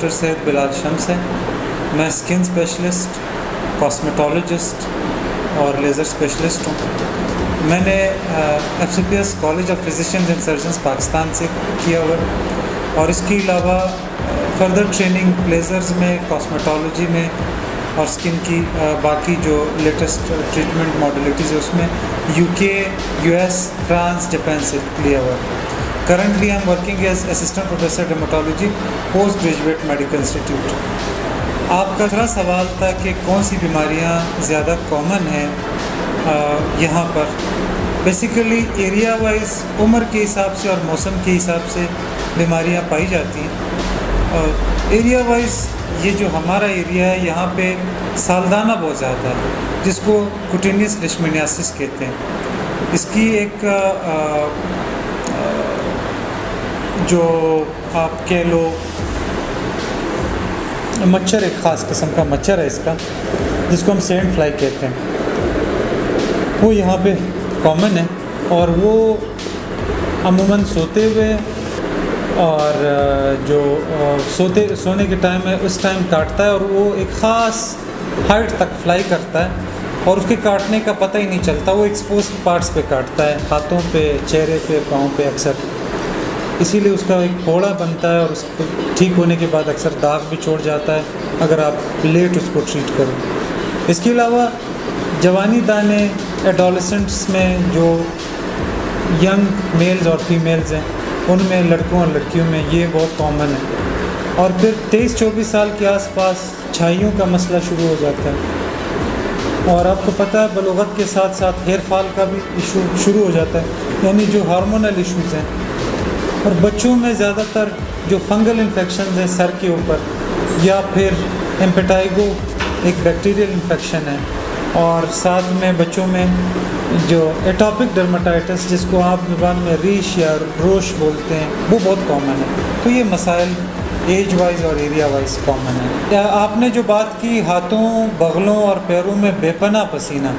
Doctor Syed Bilal Shams हैं। मैं skin specialist, cosmetologist और लेज़र स्पेशलिस्ट हूँ। मैंने F C P S college of physicians and surgeons Pakistan से किया हुआ और इसके अलावा फर्दर ट्रेनिंग लेज़र्स में, कॉस्मेटोलॉजी में और स्किन की बाकी जो लेटेस्ट ट्रीटमेंट मॉडलिटीज़ है उसमें यूके, यूएस, फ्रांस, जापान से लिया हुआ currently I am working as assistant professor dermatology post graduate medical institute आपका दूसरा सवाल था कि कौन सी बीमारियाँ ज़्यादा कॉमन हैं यहाँ पर। बेसिकली एरिया वाइज उम्र के हिसाब से और मौसम के हिसाब से बीमारियाँ पाई जाती हैं। एरिया वाइज ये जो हमारा एरिया है यहाँ पे सालदाना बहुत ज़्यादा है जिसको कुटिनियस लिशमिनियासिस कहते हैं। इसकी एक आ, आ, जो आप कह लो मच्छर एक ख़ास किस्म का मच्छर है इसका, जिसको हम सेंड फ्लाई कहते हैं। वो यहाँ पे कॉमन है और वो अमूमन सोते हुए और जो सोते, सोने के टाइम है उस टाइम काटता है और वो एक ख़ास हाइट तक फ्लाई करता है और उसके काटने का पता ही नहीं चलता। वो एक्सपोज पार्ट्स पे काटता है, हाथों पे, चेहरे पे, पाँव पे अक्सर। इसीलिए उसका एक फोड़ा बनता है और उसको ठीक होने के बाद अक्सर दाग भी छोड़ जाता है, अगर आप लेट उसको ट्रीट करें। इसके अलावा जवानी दाने एडोलसेंट्स में जो यंग मेल्स और फीमेल्स हैं, उनमें लड़कों और लड़कियों में ये बहुत कॉमन है। और फिर तेईस चौबीस साल के आसपास छाइयों का मसला शुरू हो जाता है। और आपको पता है बलोगत के साथ साथ हेयर फॉल का भी इशू शुरू हो जाता है, यानी जो हार्मोनल इश्यूज़ हैं और बच्चों में ज़्यादातर जो फंगल इन्फेक्शन हैं सर के ऊपर, या फिर एम्पेटाइगो एक बैक्टीरियल इन्फेक्शन है। और साथ में बच्चों में जो एटॉपिक डर्माटाइटिस जिसको आप ज़ुबान में रीश या रोश बोलते हैं, वो बहुत कॉमन है। तो ये मसाइल एज वाइज और एरिया वाइज कॉमन है आपने जो बात की, हाथों, बगलों और पैरों में बेपना पसीना,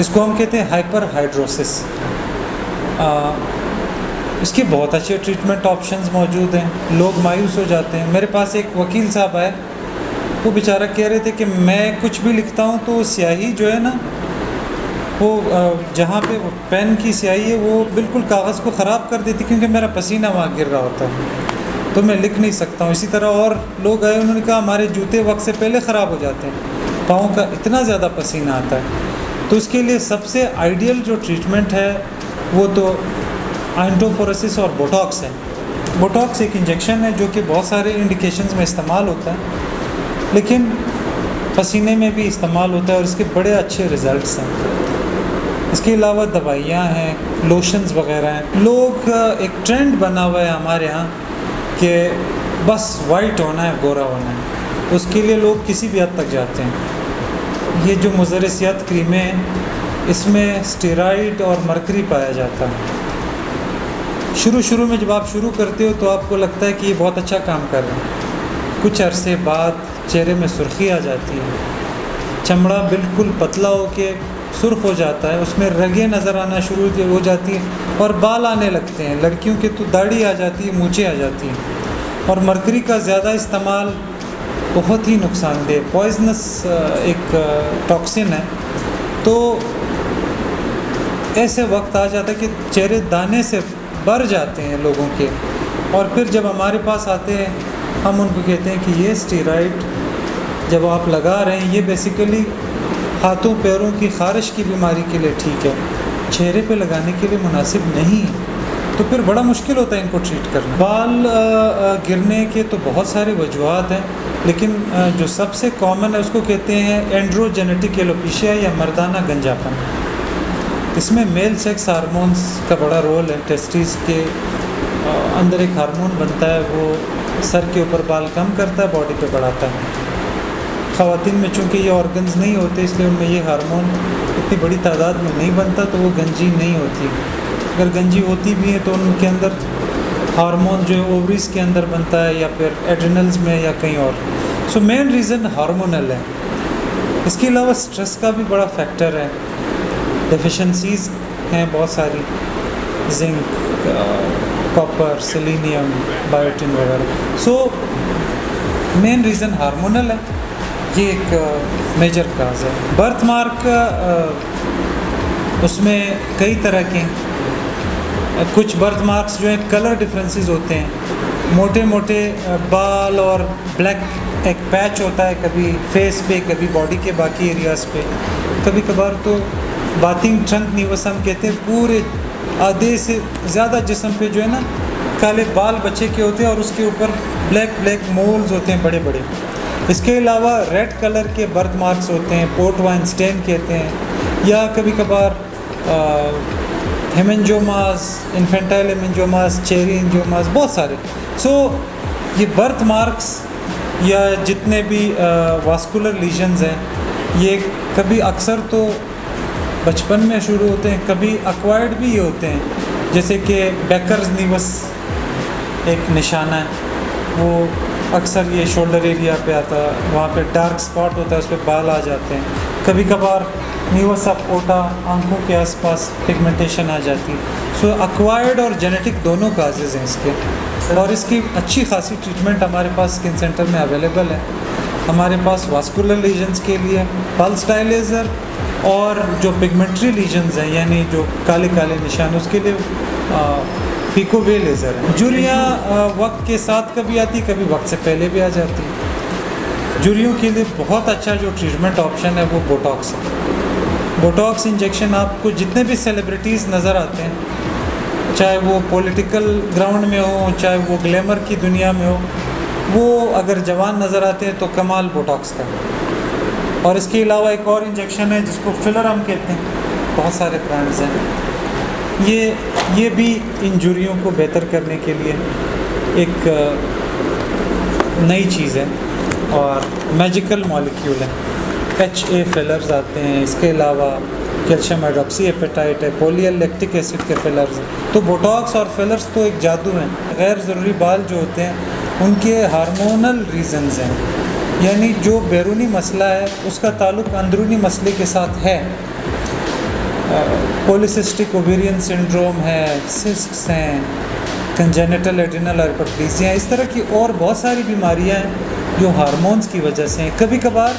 इसको हम कहते हैं हाइपर हाइड्रोसिस इसके बहुत अच्छे ट्रीटमेंट ऑप्शंस मौजूद हैं। लोग मायूस हो जाते हैं। मेरे पास एक वकील साहब आए। वो बेचारा कह रहे थे कि मैं कुछ भी लिखता हूँ तो स्याही जो है ना, वो जहाँ पे पेन की स्याही है, वो बिल्कुल कागज़ को ख़राब कर देती क्योंकि मेरा पसीना वहाँ गिर रहा होता है। तो मैं लिख नहीं सकता हूँ। इसी तरह और लोग आए, उन्होंने कहा, हमारे जूते वक्त से पहले ख़राब हो जाते हैं। पाँव का इतना ज़्यादा पसीना आता है। तो उसके लिए सबसे आइडियल जो ट्रीटमेंट है, वो तो आइंटोफोरसिस और बोटॉक्स है। बोटॉक्स एक इंजेक्शन है जो कि बहुत सारे इंडिकेशंस में इस्तेमाल होता है, लेकिन पसीने में भी इस्तेमाल होता है और इसके बड़े अच्छे रिज़ल्ट्स हैं। इसके अलावा दवाइयाँ हैं लोशंस वगैरह हैं। लोग एक ट्रेंड बना हुआ है हमारे यहाँ कि बस वाइट होना है, गोरा होना है। उसके लिए लोग किसी भी हद तक जाते हैं। ये जो मुजरसियात क्रीमें हैं, इसमें स्टेराइड और मरकरी पाया जाता है। शुरू शुरू में जब आप शुरू करते हो तो आपको लगता है कि ये बहुत अच्छा काम कर रहे हैं। कुछ अरसे बाद चेहरे में सुर्खी आ जाती है। चमड़ा बिल्कुल पतला हो के सुर्ख हो जाता है। उसमें रगे नज़र आना शुरू हो जाती हैं और बाल आने लगते हैं। लड़कियों के तो दाढ़ी आ जाती है, मूछें आ जाती हैं। और मरकरी का ज़्यादा इस्तेमाल बहुत ही नुकसानदेह पॉइजनस एक टॉक्सिन है। तो ऐसे वक्त आ जाता है कि चेहरे दाने से बढ़ जाते हैं लोगों के। और फिर जब हमारे पास आते हैं, हम उनको कहते हैं कि ये स्टीराइड जब आप लगा रहे हैं, ये बेसिकली हाथों पैरों की खारिश की बीमारी के लिए ठीक है, चेहरे पे लगाने के लिए मुनासिब नहीं है। तो फिर बड़ा मुश्किल होता है इनको ट्रीट करना। बाल गिरने के तो बहुत सारे वजूहत हैं, लेकिन जो सबसे कॉमन है उसको कहते हैं एंड्रोजेनेटिक एलोपिशिया या मर्दाना गंजापन। इसमें मेल सेक्स हार्मोन्स का बड़ा रोल है टेस्टिस के अंदर एक हार्मोन बनता है, वो सर के ऊपर बाल कम करता है बॉडी पे बढ़ाता है। ख़वान में चूँकि ये ऑर्गन्स नहीं होते, इसलिए उनमें ये हार्मोन इतनी बड़ी तादाद में नहीं बनता तो वो गंजी नहीं होती। अगर गंजी होती भी है तो उनके अंदर हार्मोन जो है ओवरीज के अंदर बनता है, या फिर एड्रिनल्स में, या कहीं और। सो मेन रीज़न हार्मोनल है। इसके अलावा स्ट्रेस का भी बड़ा फैक्टर है। डिफिशेंसीज हैं बहुत सारी। जिंक कॉपर सेलिनियम बायोटिन वगैरह। सो मेन रीज़न हार्मोनल है। ये एक मेजर काज है। बर्थ मार्क उसमें कई तरह के कुछ बर्थ मार्क्स जो हैं कलर डिफरेंसेस होते हैं। मोटे मोटे बाल और ब्लैक एक पैच होता है कभी फेस पे, कभी बॉडी के बाकी एरियाज़ पे। कभी कभार तो बाथिंग ट्रंक निवसम कहते हैं पूरे आधे से ज़्यादा जिसम पे जो है ना काले बाल बच्चे के होते हैं और उसके ऊपर ब्लैक ब्लैक मोल्स होते हैं बड़े बड़े। इसके अलावा रेड कलर के बर्थ मार्क्स होते हैं पोर्ट वाइन स्टेन कहते हैं या कभी कभार हेमेंजोमास इन्फेंटाइल हेमेंजोमास चेरी इंजोमास बहुत सारे। सो so, ये बर्थ मार्क्स या जितने भी वास्कुलर लीजन्स हैं ये कभी अक्सर तो बचपन में शुरू होते हैं, कभी अक्वायर्ड भी होते हैं। जैसे कि बैकर्स निवस एक निशाना है। वो अक्सर ये शोल्डर एरिया पे आता है वहाँ पे डार्क स्पॉट होता है, उस पर बाल आ जाते हैं। कभी कभार न्यूस ऑफ़ ओटा, आँखों के आसपास पिगमेंटेशन आ जाती है। सो अक्वायर्ड और जेनेटिक दोनों काजेज़ हैं इसके। और इसकी अच्छी खासी ट्रीटमेंट हमारे पास स्किन सेंटर में अवेलेबल है। हमारे पास वास्कुलर लीजन्स के लिए पल्स डायलेज़र और जो पिगमेंट्री लीजन्स हैं, यानी जो काले काले निशान, उसके लिए पिको वे लेज़र है। जुरियाँ वक्त के साथ कभी आती, कभी वक्त से पहले भी आ जाती। जुरियों के लिए बहुत अच्छा जो ट्रीटमेंट ऑप्शन है, वो बोटॉक्स है। बोटॉक्स इंजेक्शन आपको जितने भी सेलिब्रिटीज़ नज़र आते हैं, चाहे वो पॉलिटिकल ग्राउंड में हो, चाहे वो ग्लैमर की दुनिया में हो वो अगर जवान नज़र आते हैं तो कमाल बोटॉक्स का और इसके अलावा एक और इंजेक्शन है जिसको फिलर हम कहते हैं। बहुत सारे ब्रांड्स हैं। ये ये भी इंजुरियों को बेहतर करने के लिए एक नई चीज़ है और मैजिकल मॉलिक्यूल है। एच ए फिलर्स आते हैं। इसके अलावा कैल्शियम हाइड्रोक्सी एपेटाइट है पोलियल लेक्टिक एसिड के फिलर्स तो बोटॉक्स और फिलर्स तो एक जादू हैं। गैर ज़रूरी बाल जो होते हैं उनके हार्मोनल रीजंस हैं। यानी जो बैरूनी मसला है, उसका ताल्लुक अंदरूनी मसले के साथ है। पोलिसिस्टिक ओवेरियन सिंड्रोम है सिस्ट्स हैं कंजेनेटल एडिनल हाइपरप्लीजिया इस तरह की और बहुत सारी बीमारियाँ हैं जो हार्मोन्स की वजह से हैं। कभी कभार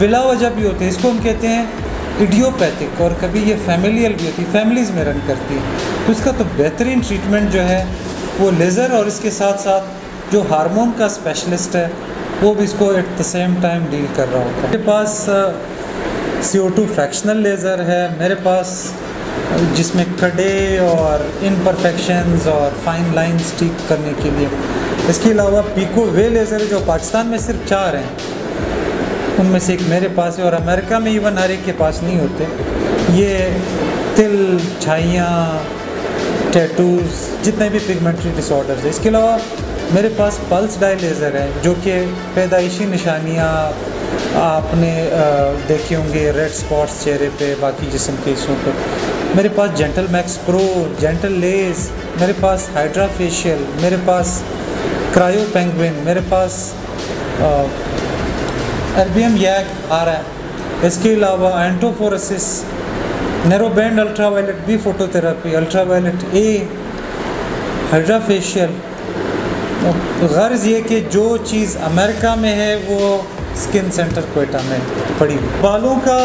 बिला वजह भी होते हैं। इसको हम कहते हैं इडियोपैथिक और कभी ये फैमिलियल भी होती है। फैमिलीज़ में रन करती है। तो इसका तो बेहतरीन ट्रीटमेंट जो है, वो लेज़र और इसके साथ साथ जो हार्मोन का स्पेशलिस्ट है, वो भी इसको at the same time deal कर रहा होता है। मेरे पास C O two fractional laser है। मेरे पास जिसमें खडे और इनपरफेक्शंस और फाइन लाइंस ठीक करने के लिए। इसके अलावा पीको वे लेज़र जो पाकिस्तान में सिर्फ़ चार हैं। उनमें से एक मेरे पास है और अमेरिका में इवन हर एक के पास नहीं होते। ये तिल छाइयाँ टैटूज़ जितने भी पिगमेंट्री डिसऑर्डर्स हैं। इसके अलावा मेरे पास पल्स डाई लेज़र है, जो कि पैदाइशी निशानियाँ आपने देखे होंगे रेड स्पॉट्स चेहरे पे, बाकी जिसम के हिस्सों पे। मेरे पास gentle max pro gentle lase मेरे पास हाइड्रा फेशियल मेरे पास क्रायो पेंगविन मेरे पास एल्बियम यैग आ रहा है। इसके अलावा iontophoresis band ultra violet B phototherapy ultra violet A hydra facial girls ये कि जो चीज़ अमेरिका में है, वो स्किन सेंटर कोयटा में पड़ी। हुई बालों का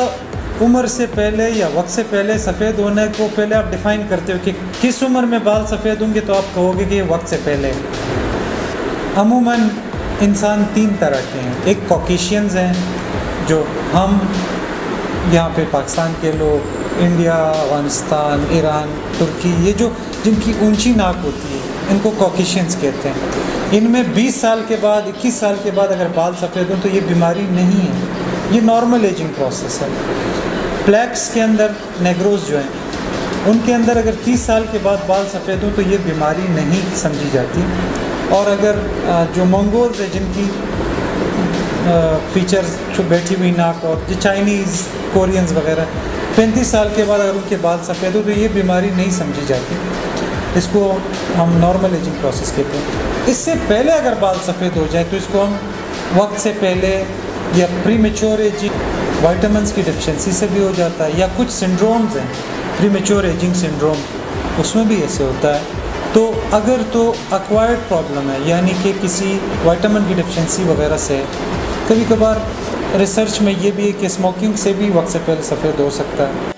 उम्र से पहले या वक्त से पहले सफ़ेद होने को पहले आप डिफ़ाइन करते हो कि किस उम्र में बाल सफ़ेद होंगे तो आप कहोगे कि वक्त से पहले। अमूमन इंसान तीन तरह के हैं। एक कॉकेशियंस हैं, जो हम यहाँ पे पाकिस्तान के लोग, इंडिया, अफ़गानिस्तान, ईरान, तुर्की, ये जो जिनकी ऊँची नाक होती है इनको कॉकेशियंस कहते हैं। इनमें 20 साल के बाद 21 साल के बाद अगर बाल सफ़ेद हों तो ये बीमारी नहीं है। ये नॉर्मल एजिंग प्रोसेस है। प्लैक्स के अंदर नेग्रोज जो हैं, उनके अंदर अगर 30 साल के बाद बाल सफ़ेद हों तो ये बीमारी नहीं समझी जाती। और अगर जो मंगोल्स है, जिनकी फीचर्स जो बैठी हुई नाक और जो चाइनीज़ कोरियंस वगैरह, पैंतीस साल के बाद अगर उनके बाल सफ़ेद हो तो ये बीमारी नहीं समझी जाती। इसको हम नॉर्मल एजिंग प्रोसेस कहते हैं। इससे पहले अगर बाल सफ़ेद हो जाए तो इसको हम वक्त से पहले या प्री मेच्योर एजिंग वाइटामस की डिफिशेंसी से भी हो जाता है, या कुछ सिंड्रोम्स हैं प्री मेच्योर एजिंग सिंड्रोम उसमें भी ऐसे होता है। तो अगर तो अक्वायर्ड प्रॉब्लम है, यानी कि किसी वाइटामिन की डिफिशेंसी वगैरह से कभी कभार रिसर्च में ये भी है कि स्मोकिंग से भी वक्त से पहले सफ़ेद हो सकता है।